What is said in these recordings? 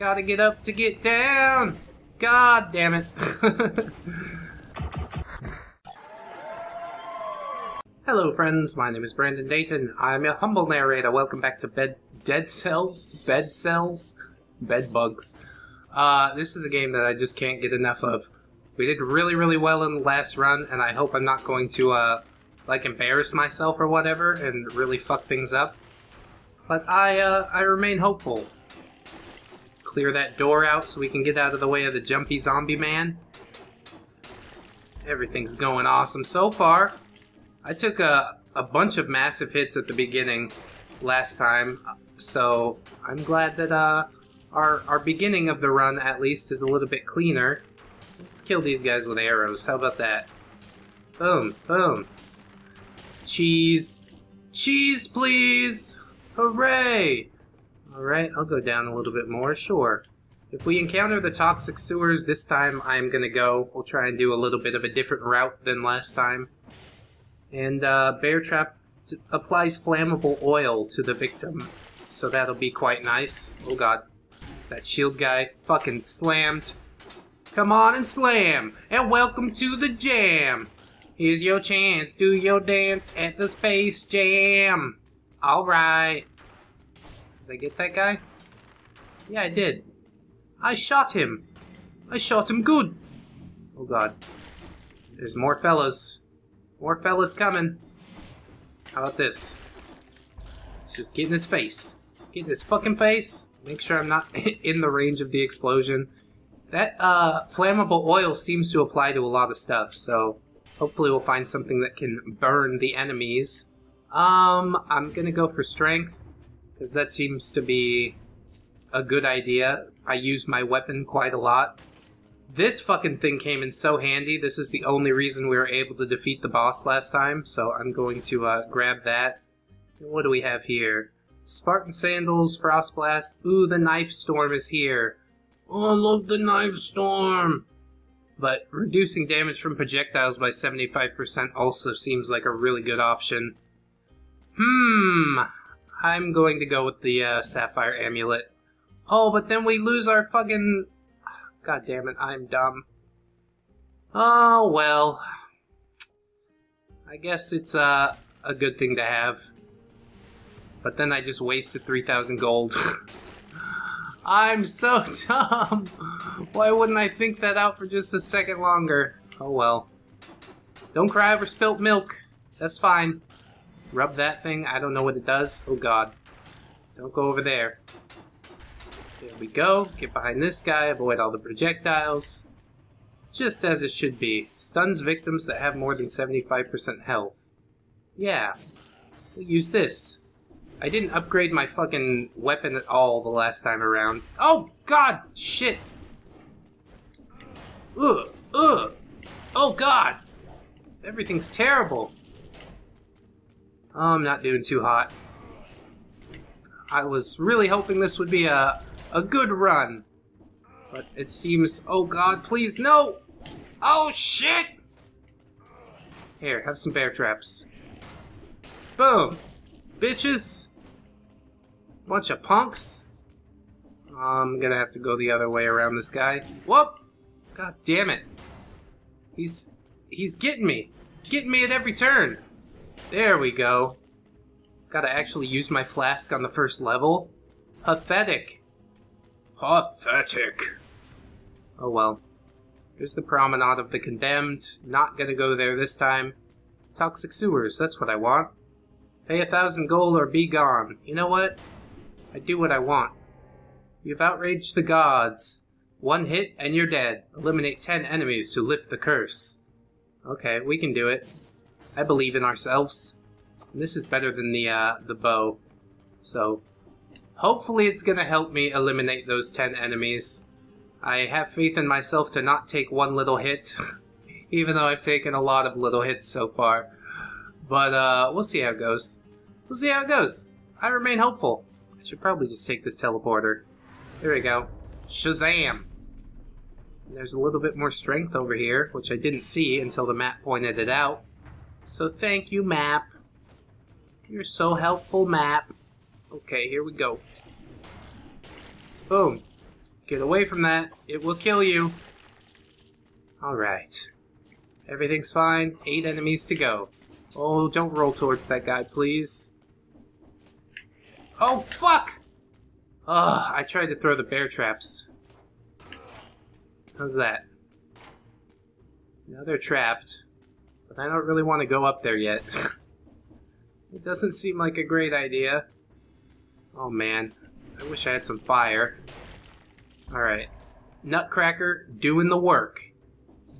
Gotta get up to get down. God damn it. Hello friends, my name is Brandon Dayton. I'm your humble narrator. Welcome back to Bed Dead Cells? Bed Cells? Bed Bugs. Uh, this is a game that I just can't get enough of. We did really, really well in the last run, and I hope I'm not going to, uh, like, embarrass myself or whatever and really fuck things up. But I, uh, I remain hopeful. Clear that door out so we can get out of the way of the jumpy zombie man. Everything's going awesome so far. I took a, a bunch of massive hits at the beginning last time, so I'm glad that uh, our, our beginning of the run, at least, is a little bit cleaner. Let's kill these guys with arrows. How about that? Boom, boom. Cheese. Cheese, please! Hooray! Alright, I'll go down a little bit more, sure. If we encounter the toxic sewers this time, I'm gonna go. We'll try and do a little bit of a different route than last time. And uh, Bear Trap applies flammable oil to the victim, so that'll be quite nice. Oh god, that shield guy fucking slammed. Come on and slam, and welcome to the jam. Here's your chance, do your dance at the Space Jam. Alright. Did I get that guy? Yeah, I did. I shot him. I shot him good. Oh god. There's more fellas. More fellas coming. How about this? Just get in his face. Get in his fucking face. Make sure I'm not in the range of the explosion. That uh, flammable oil seems to apply to a lot of stuff, so hopefully we'll find something that can burn the enemies. Um, I'm gonna go for strength, because that seems to be a good idea. I use my weapon quite a lot. This fucking thing came in so handy. This is the only reason we were able to defeat the boss last time, so I'm going to uh, grab that. What do we have here? Spartan Sandals, Frost Blast. Ooh, the Knife Storm is here. Oh, look, the Knife Storm! But reducing damage from projectiles by 75% also seems like a really good option. Hmm, I'm going to go with the uh, Sapphire Amulet. Oh, but then we lose our fucking... God damn it, I'm dumb. Oh, well. I guess it's uh, a good thing to have. But then I just wasted 3,000 gold. I'm so dumb! Why wouldn't I think that out for just a second longer? Oh well. Don't cry over spilt milk. That's fine. Rub that thing. I don't know what it does. Oh god. Don't go over there. There we go. Get behind this guy. Avoid all the projectiles. Just as it should be. Stuns victims that have more than 75% health. Yeah. We'll use this. I didn't upgrade my fucking weapon at all the last time around. Oh, God! Shit! Ugh! Ugh! Oh, God! Everything's terrible. I'm not doing too hot. I was really hoping this would be a, a good run. But it seems... Oh, God, please, no! Oh, shit! Here, have some bear traps. Boom! Bitches! Bunch of punks. I'm gonna have to go the other way around this guy. Whoop! God damn it. He's... he's getting me. Getting me at every turn. There we go. Gotta actually use my flask on the first level. Pathetic. Pathetic. Oh well. Here's the Promenade of the Condemned. Not gonna go there this time. Toxic sewers, that's what I want. Pay a thousand gold or be gone. You know what? I do what I want. You've outraged the gods. One hit and you're dead. Eliminate ten enemies to lift the curse. Okay, we can do it. I believe in ourselves. And this is better than the uh, the bow. So, hopefully it's gonna help me eliminate those ten enemies. I have faith in myself to not take one little hit, even though I've taken a lot of little hits so far. But uh, we'll see how it goes. We'll see how it goes. I remain hopeful. I should probably just take this teleporter. There we go. Shazam! There's a little bit more strength over here, which I didn't see until the map pointed it out. So thank you, map. You're so helpful, map. Okay, here we go. Boom. Get away from that. It will kill you. Alright. Everything's fine. Eight enemies to go. Oh, don't roll towards that guy, please. Oh, fuck! Ugh, I tried to throw the bear traps. How's that? Now they're trapped. But I don't really want to go up there yet. it doesn't seem like a great idea. Oh man, I wish I had some fire. Alright. Nutcracker doing the work.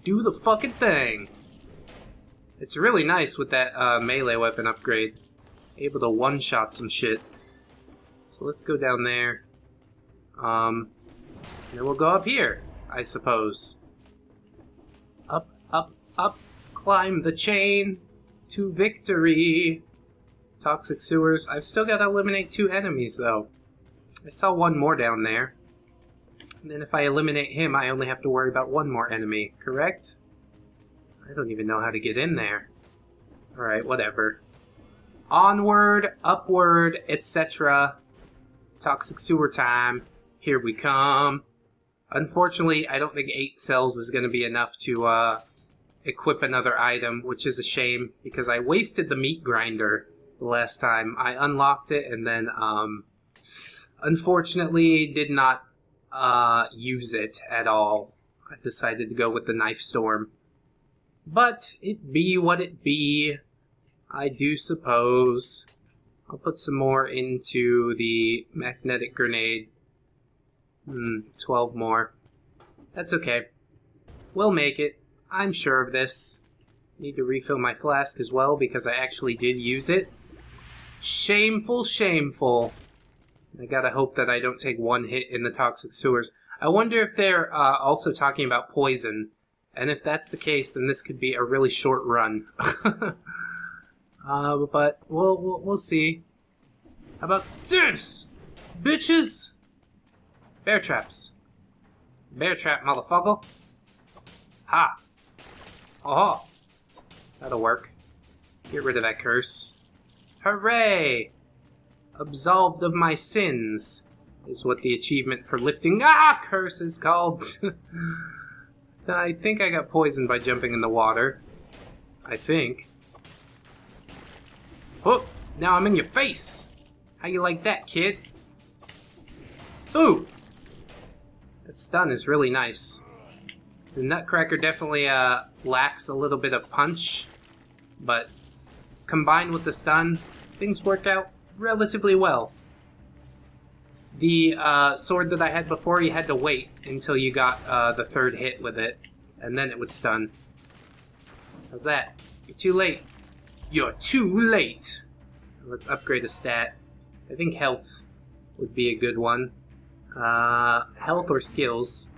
Do the fucking thing. It's really nice with that uh, melee weapon upgrade. Able to one-shot some shit. So let's go down there. Um, then we'll go up here, I suppose. Up, up, up, climb the chain to victory. Toxic sewers. I've still got to eliminate two enemies, though. I saw one more down there. And then if I eliminate him, I only have to worry about one more enemy, correct? I don't even know how to get in there. Alright, whatever. Onward, upward, etc. Toxic sewer time. Here we come. Unfortunately, I don't think eight cells is going to be enough to uh, equip another item, which is a shame because I wasted the meat grinder the last time. I unlocked it and then, um, unfortunately, did not uh, use it at all. I decided to go with the knife storm. But it be what it be, I do suppose. I'll put some more into the magnetic grenade Hmm, 12 more. That's okay. We'll make it. I'm sure of this. Need to refill my flask as well because I actually did use it. Shameful, shameful. I gotta hope that I don't take one hit in the toxic sewers. I wonder if they're uh, also talking about poison. And if that's the case, then this could be a really short run. uh, but we'll, we'll, we'll see. How about this? Bitches! Bear traps. Bear trap, motherfucker. Ha! Oh, that'll work. Get rid of that curse. Hooray! Absolved of my sins is what the achievement for lifting ah curse is called. I think I got poisoned by jumping in the water. I think. Oh, now I'm in your face. How you like that, kid? Ooh, that stun is really nice. The Nutcracker definitely uh, lacks a little bit of punch, but combined with the stun, things work out relatively well. The uh, sword that I had before, you had to wait until you got uh, the third hit with it, and then it would stun. How's that? You're too late. You're too late! Let's upgrade a stat. I think health would be a good one. Uh, health or skills.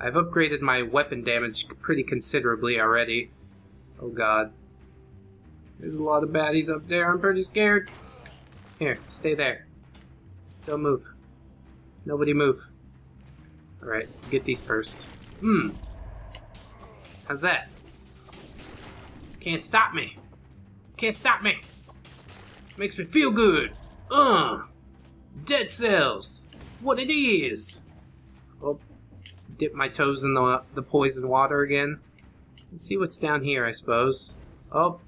I've upgraded my weapon damage pretty considerably already. Oh god. There's a lot of baddies up there, I'm pretty scared. Here, stay there. Don't move. Nobody move. Alright, get these first. Hmm. How's that? Can't stop me. Can't stop me. Makes me feel good. Uh. Dead cells what it is. Oh, dip my toes in the, the poison water again. Let's see what's down here, I suppose. Oh,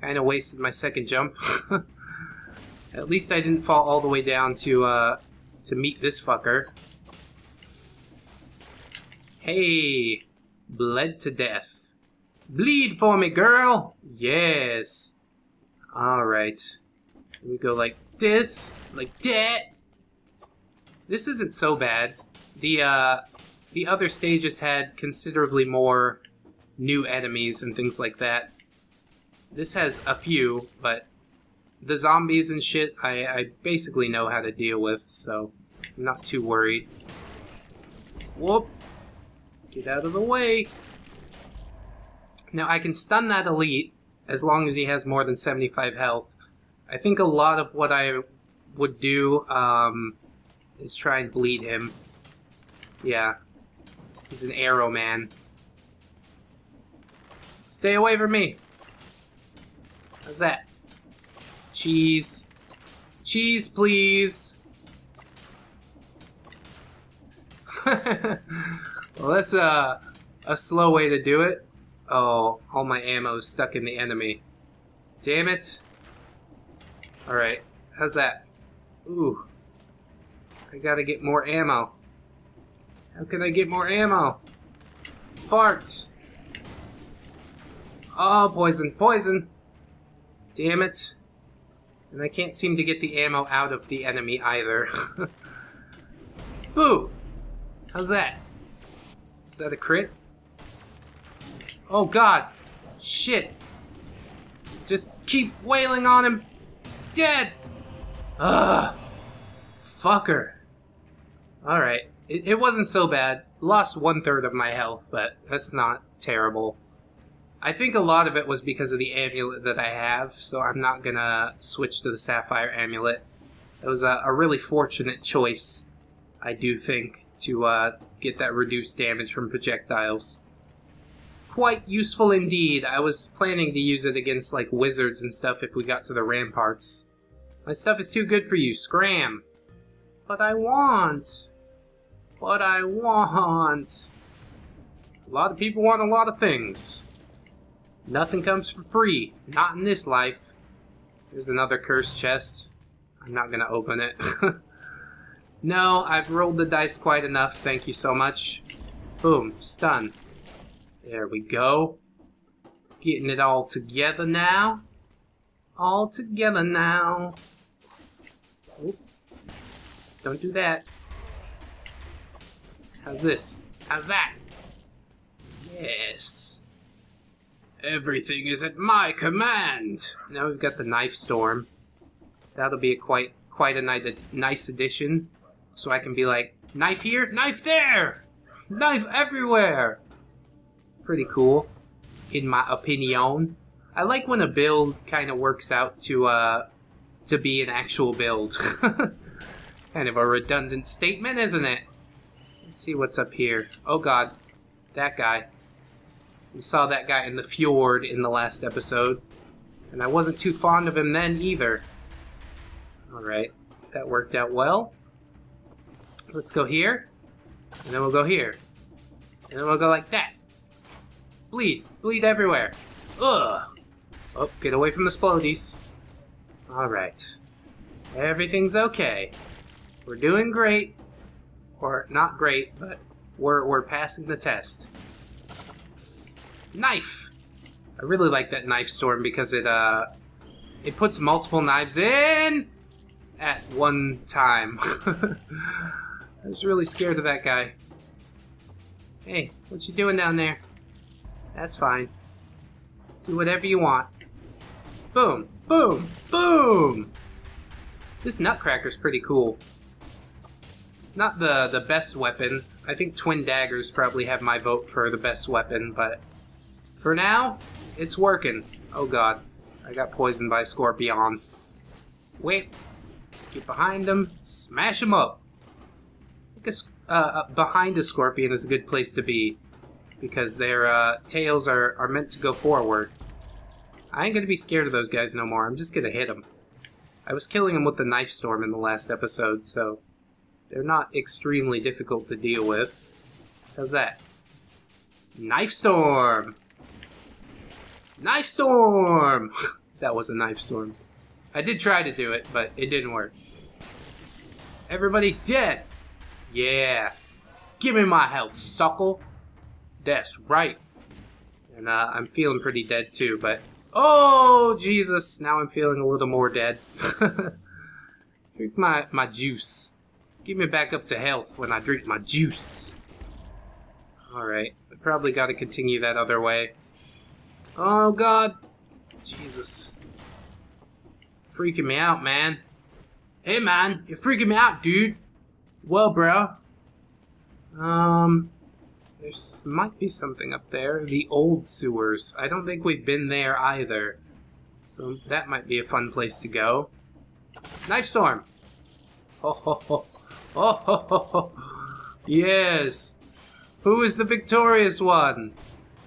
kind of wasted my second jump. At least I didn't fall all the way down to, uh, to meet this fucker. Hey, bled to death. Bleed for me, girl! Yes. Alright. We go like this, like that, this isn't so bad. The uh, the other stages had considerably more new enemies and things like that. This has a few, but the zombies and shit I, I basically know how to deal with, so I'm not too worried. Whoop! Get out of the way! Now I can stun that elite as long as he has more than 75 health. I think a lot of what I would do um, is try and bleed him. Yeah. He's an arrow man. Stay away from me. How's that? Cheese. Cheese, please. well, that's a, a slow way to do it. Oh, all my ammo is stuck in the enemy. Damn it. Alright, how's that? Ooh. I gotta get more ammo. How can I get more ammo? Fart! Oh, poison, poison! Damn it. And I can't seem to get the ammo out of the enemy either. Boo! How's that? Is that a crit? Oh god! Shit! Just keep wailing on him! Dead! Ugh! Fucker. Alright. It, it wasn't so bad. Lost one third of my health, but that's not terrible. I think a lot of it was because of the amulet that I have, so I'm not gonna switch to the Sapphire Amulet. It was a, a really fortunate choice, I do think, to uh, get that reduced damage from projectiles. Quite useful indeed. I was planning to use it against, like, wizards and stuff if we got to the ramparts. My stuff is too good for you, scram! But I want... But I want... A lot of people want a lot of things. Nothing comes for free. Not in this life. There's another cursed chest. I'm not gonna open it. no, I've rolled the dice quite enough. Thank you so much. Boom. Stun. There we go. Getting it all together now. All together now. Oop. Don't do that. How's this? How's that? Yes. Everything is at my command. Now we've got the knife storm. That'll be a quite quite a nice, nice addition. So I can be like, knife here, knife there, knife everywhere. Pretty cool, in my opinion. I like when a build kind of works out to uh to be an actual build. kind of a redundant statement, isn't it? See what's up here. Oh god, that guy. We saw that guy in the fjord in the last episode, and I wasn't too fond of him then either. Alright, that worked out well. Let's go here, and then we'll go here. And then we'll go like that. Bleed. Bleed everywhere. Ugh. Oh, get away from the splodies. Alright. Everything's okay. We're doing great. Or, not great, but we're, we're passing the test. Knife! I really like that knife storm because it, uh, it puts multiple knives in at one time. I was really scared of that guy. Hey, what you doing down there? That's fine. Do whatever you want. Boom, boom, boom! This Nutcracker's pretty cool. Not the, the best weapon. I think Twin Daggers probably have my vote for the best weapon, but for now, it's working. Oh god, I got poisoned by Scorpion. Wait, get behind them, smash them up. Uh, behind a Scorpion is a good place to be because their uh, tails are, are meant to go forward. I ain't gonna be scared of those guys no more. I'm just gonna hit them. I was killing them with the knife storm in the last episode, so they're not extremely difficult to deal with. How's that? Knife storm! Knife storm! that was a knife storm. I did try to do it, but it didn't work. Everybody dead! Yeah. Give me my health, suckle. That's right. And uh, I'm feeling pretty dead too, but... Oh, Jesus! Now I'm feeling a little more dead. drink my, my juice. Give me back up to health when I drink my juice. Alright, I probably gotta continue that other way. Oh god. Jesus. Freaking me out, man. Hey man, you're freaking me out, dude. Well, bro. Um, there might be something up there. The old sewers. I don't think we've been there either. So that might be a fun place to go. Knife storm. Ho ho ho. Oh. Yes. Who is the victorious one?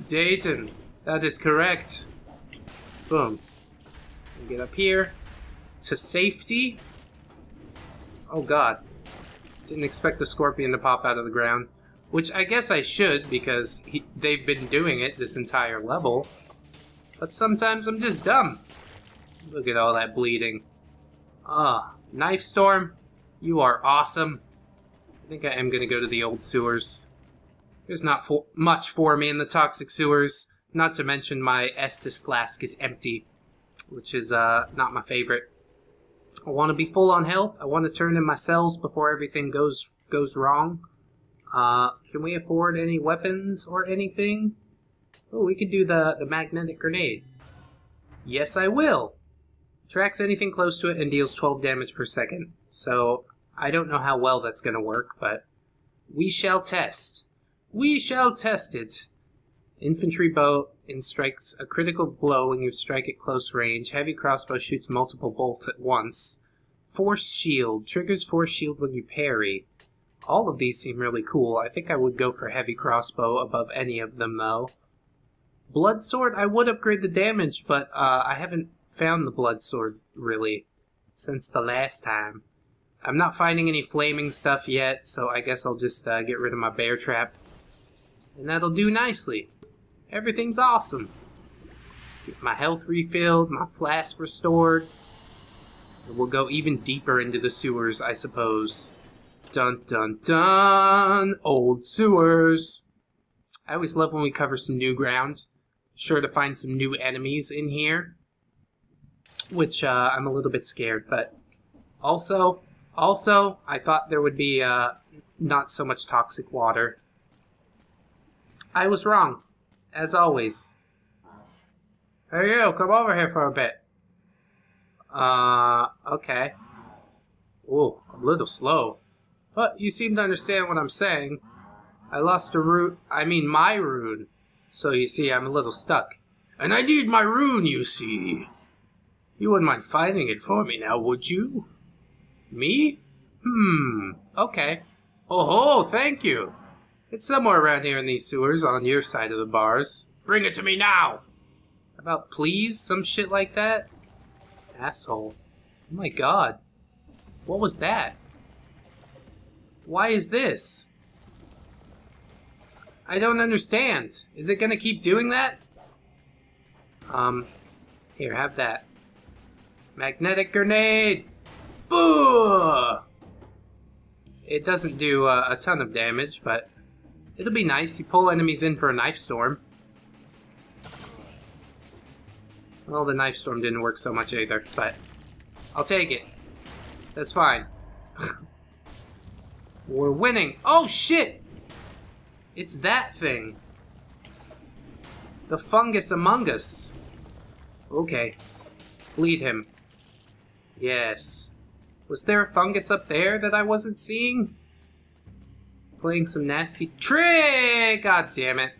Dayton. That is correct. Boom. Get up here to safety. Oh god. Didn't expect the scorpion to pop out of the ground. Which I guess I should, because he, they've been doing it this entire level. But sometimes I'm just dumb. Look at all that bleeding. Ah, Knife Storm, you are awesome. I think I am going to go to the old sewers. There's not for much for me in the toxic sewers. Not to mention my Estus flask is empty, which is uh, not my favorite. I want to be full on health. I want to turn in my cells before everything goes goes wrong. Uh, can we afford any weapons or anything? Oh, we could do the, the magnetic grenade. Yes, I will. Tracks anything close to it and deals 12 damage per second. So, I don't know how well that's going to work, but we shall test. We shall test it. Infantry bow and strikes a critical blow when you strike at close range. Heavy crossbow shoots multiple bolts at once. Force shield triggers force shield when you parry. All of these seem really cool. I think I would go for heavy crossbow above any of them though. Blood sword, I would upgrade the damage, but uh, I haven't found the blood sword really since the last time. I'm not finding any flaming stuff yet, so I guess I'll just uh, get rid of my bear trap. And that'll do nicely. Everything's awesome. Get my health refilled, my flask restored. And we'll go even deeper into the sewers, I suppose. Dun dun dun! Old sewers! I always love when we cover some new ground. Sure to find some new enemies in here. Which uh, I'm a little bit scared, but also, also, I thought there would be uh, not so much toxic water. I was wrong as always. Hey you, come over here for a bit. Uh, okay. Ooh, a little slow. But you seem to understand what I'm saying. I lost a rune, I mean my rune. So you see, I'm a little stuck. And I need my rune, you see. You wouldn't mind finding it for me now, would you? Me? Hmm, okay. Oh, ho, thank you. It's somewhere around here in these sewers on your side of the bars. Bring it to me now! About please? Some shit like that? Asshole. Oh my god. What was that? Why is this? I don't understand. Is it gonna keep doing that? Um, here, have that. Magnetic grenade! Boo! It doesn't do uh, a ton of damage, but It'll be nice. You pull enemies in for a knife storm. Well, the knife storm didn't work so much either, but I'll take it. That's fine. We're winning. Oh, shit! It's that thing. The fungus among us. Okay. Bleed him. Yes. Was there a fungus up there that I wasn't seeing? Playing some nasty trick! God damn it.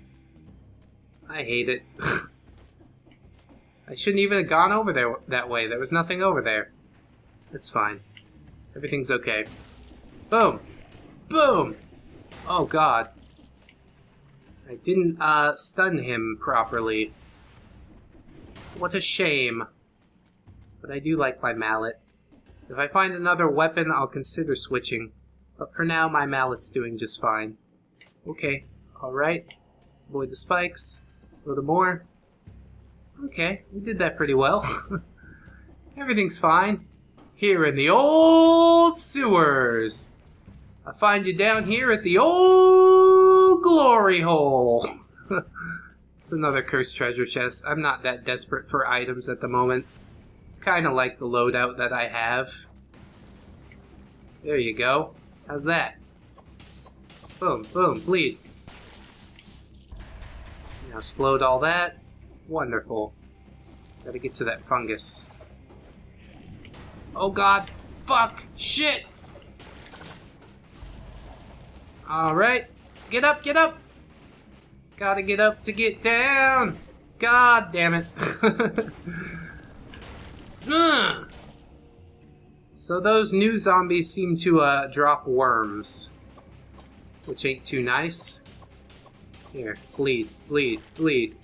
I hate it. I shouldn't even have gone over there that way. There was nothing over there. It's fine. Everything's okay. Boom! Boom! Oh god. I didn't uh, stun him properly. What a shame. But I do like my mallet. If I find another weapon, I'll consider switching. But for now, my mallet's doing just fine. Okay, alright. Avoid the spikes. A little more. Okay, we did that pretty well. Everything's fine. Here in the old sewers. I find you down here at the old glory hole. it's another cursed treasure chest. I'm not that desperate for items at the moment. Kind of like the loadout that I have. There you go. How's that? Boom, boom, bleed. Now explode all that. Wonderful. Gotta get to that fungus. Oh god! Fuck! Shit! Alright. Get up, get up! Gotta get up to get down! God damn it. So those new zombies seem to uh, drop worms, which ain't too nice. Here, bleed, bleed, bleed.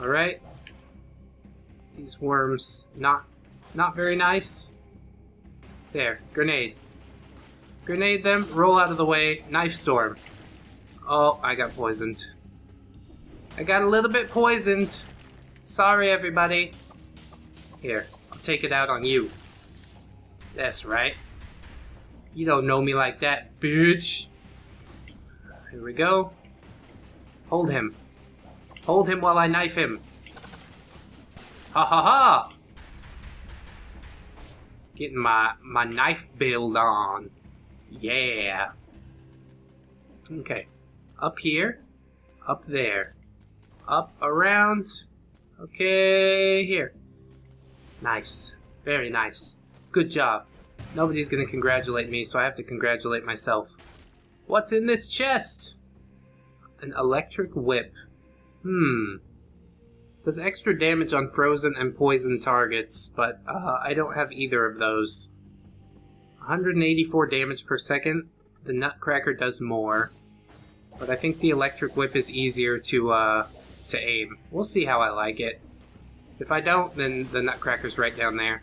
Alright. These worms, not, not very nice. There, grenade. Grenade them, roll out of the way, knife storm. Oh, I got poisoned. I got a little bit poisoned. Sorry, everybody. Here, I'll take it out on you. That's right. You don't know me like that, bitch. Here we go. Hold him. Hold him while I knife him. Ha ha ha! Getting my, my knife build on. Yeah. Okay. Up here. Up there. Up, around. Okay, here. Nice. Very nice. Good job. Nobody's gonna congratulate me, so I have to congratulate myself. What's in this chest? An electric whip. Hmm. Does extra damage on frozen and poison targets, but uh, I don't have either of those. 184 damage per second. The Nutcracker does more. But I think the electric whip is easier to uh, to aim. We'll see how I like it. If I don't, then the Nutcracker's right down there.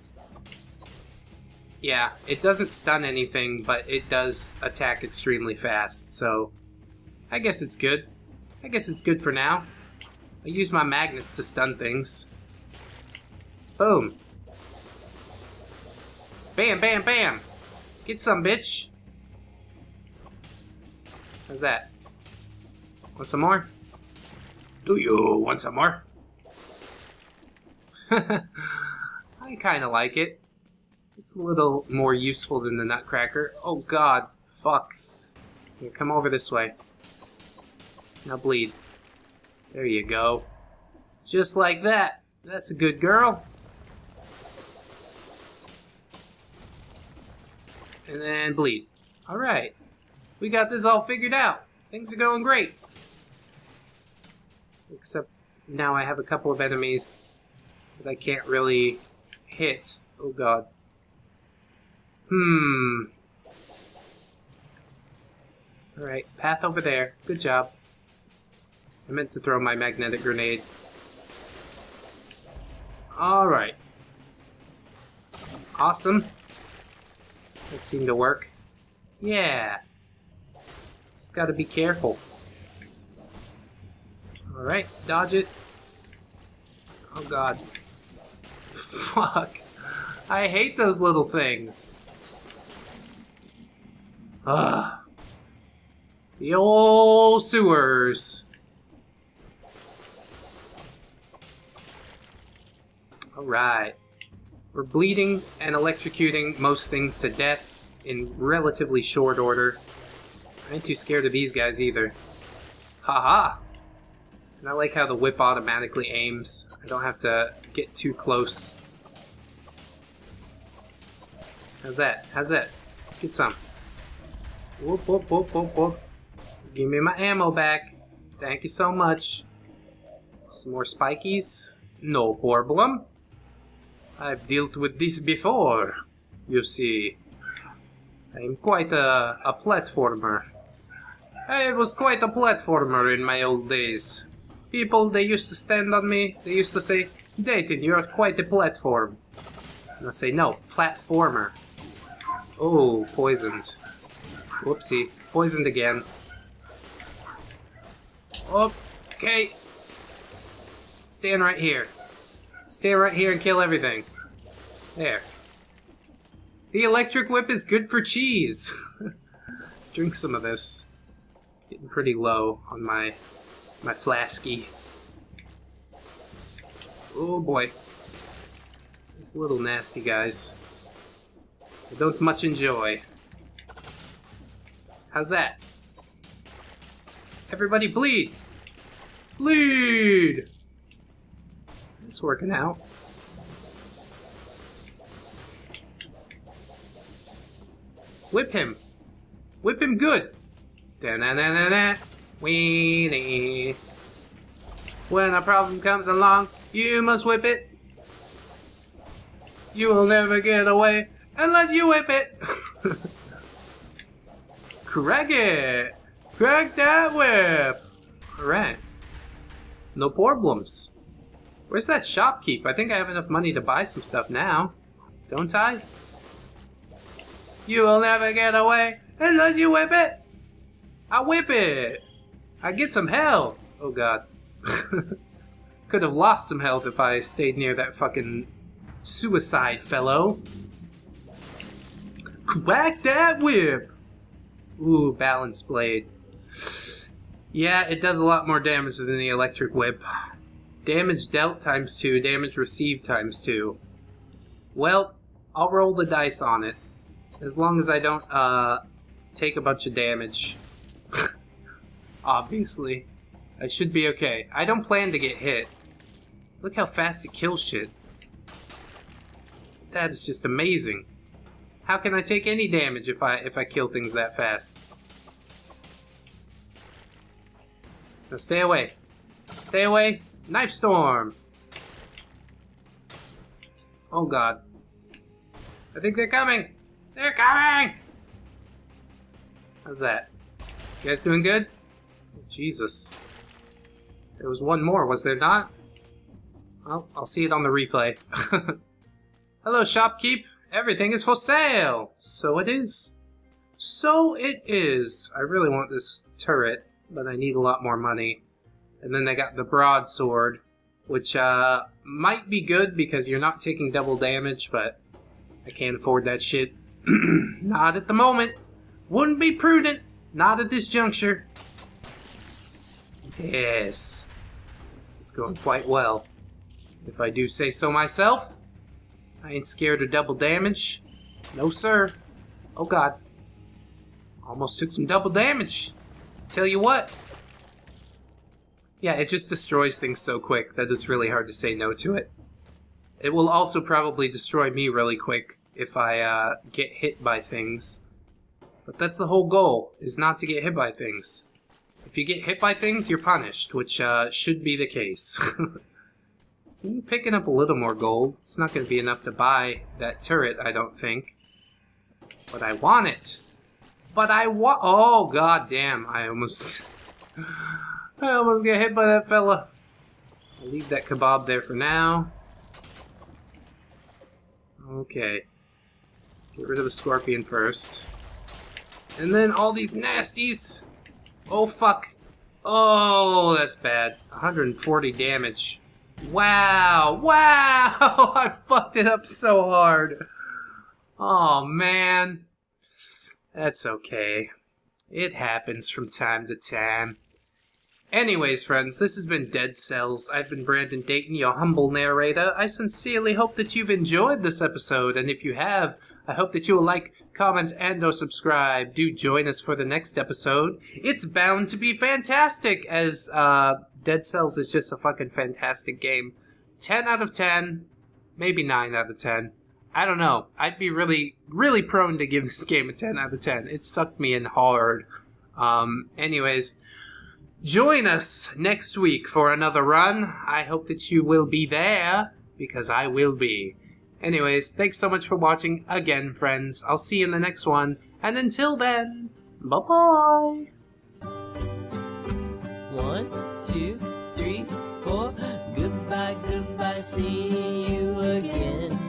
Yeah, it doesn't stun anything, but it does attack extremely fast, so I guess it's good. I guess it's good for now. I use my magnets to stun things. Boom. Bam, bam, bam! Get some, bitch! How's that? Want some more? Do you want some more? I kind of like it. It's a little more useful than the Nutcracker. Oh god, fuck. Here, come over this way. Now bleed. There you go. Just like that. That's a good girl. And then bleed. Alright. We got this all figured out. Things are going great. Except now I have a couple of enemies that I can't really hit. Oh god. Hmm. Alright, path over there. Good job. I meant to throw my magnetic grenade. Alright. Awesome. That seemed to work. Yeah. Just gotta be careful. Alright, dodge it. Oh god. Fuck. I hate those little things. Ugh. The old sewers. Alright. We're bleeding and electrocuting most things to death in relatively short order. I ain't too scared of these guys either. Haha! -ha. And I like how the whip automatically aims. I don't have to get too close. How's that? How's that? Get some. Whoop, whoop, whoop, whoop, whoop. Give me my ammo back. Thank you so much. Some more spikies? No problem. I've dealt with this before, you see. I'm quite a, a platformer. I was quite a platformer in my old days people, they used to stand on me, they used to say, Dayton, you're quite a platform. And I say, no, platformer. Oh, poisoned. Whoopsie. Poisoned again. Okay. Stand right here. Stand right here and kill everything. There. The electric whip is good for cheese. Drink some of this. Getting pretty low on my my flasky. Oh boy. These little nasty guys. I don't much enjoy. How's that? Everybody bleed! Bleed! It's working out. Whip him! Whip him good! Da na na na na! Weenie. When a problem comes along, you must whip it. You will never get away unless you whip it. Crack it. Crack that whip. Alright. No problems. Where's that shopkeep? I think I have enough money to buy some stuff now. Don't I? You will never get away Unless you whip it. I whip it. I get some health. Oh god. Could have lost some health if I stayed near that fucking suicide fellow. Whack that whip! Ooh, balance blade. Yeah, it does a lot more damage than the electric whip. Damage dealt times 2, damage received times 2. Well, I'll roll the dice on it. As long as I don't, uh, take a bunch of damage. Obviously. I should be okay. I don't plan to get hit. Look how fast it kills shit. That is just amazing. How can I take any damage if I if I kill things that fast? Now stay away. Stay away. Knife storm. Oh god. I think they're coming. They're coming. How's that? You guys doing good? Jesus. There was one more, was there not? Well, I'll see it on the replay. Hello, shopkeep. Everything is for sale. So it is. So it is. I really want this turret, but I need a lot more money. And then they got the broadsword, which uh, might be good because you're not taking double damage, but I can't afford that shit. not at the moment. Wouldn't be prudent. Not at this juncture. Yes. It's going quite well. If I do say so myself. I ain't scared of double damage. No, sir. Oh, God. Almost took some double damage. Tell you what. Yeah, it just destroys things so quick that it's really hard to say no to it. It will also probably destroy me really quick if I uh, get hit by things. But that's the whole goal, is not to get hit by things. If you get hit by things, you're punished, which uh, should be the case. picking up a little more gold. It's not going to be enough to buy that turret, I don't think. But I want it. But I want... Oh, god damn. I almost... I almost get hit by that fella. I'll leave that kebab there for now. Okay. Get rid of the scorpion first. And then all these nasties. Oh, fuck. Oh, that's bad. 140 damage. Wow! Wow! I fucked it up so hard. Oh, man. That's okay. It happens from time to time. Anyways, friends, this has been Dead Cells. I've been Brandon Dayton, your humble narrator. I sincerely hope that you've enjoyed this episode, and if you have, I hope that you will like, comment, and or subscribe. Do join us for the next episode. It's bound to be fantastic, as uh, Dead Cells is just a fucking fantastic game. 10 out of 10, maybe 9 out of 10. I don't know. I'd be really, really prone to give this game a 10 out of 10. It sucked me in hard. Um, anyways, Join us next week for another run. I hope that you will be there, because I will be. Anyways, thanks so much for watching again, friends. I'll see you in the next one. And until then, bye-bye. One, two, three, four. Goodbye, goodbye, see you again.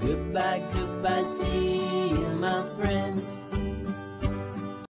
Goodbye, goodbye, see you, my friends.